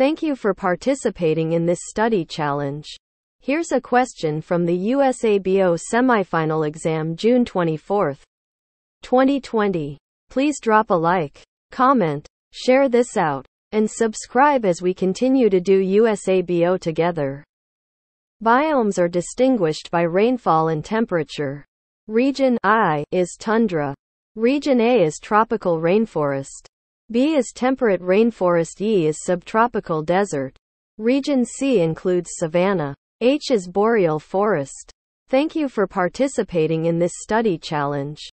Thank you for participating in this study challenge. Here's a question from the USABO semifinal exam June 24, 2020. Please drop a like, comment, share this out, and subscribe as we continue to do USABO together. Biomes are distinguished by rainfall and temperature. Region I is tundra. Region A is tropical rainforest. B is temperate rainforest E is subtropical desert. Region C includes savanna. H is boreal forest. Thank you for participating in this study challenge.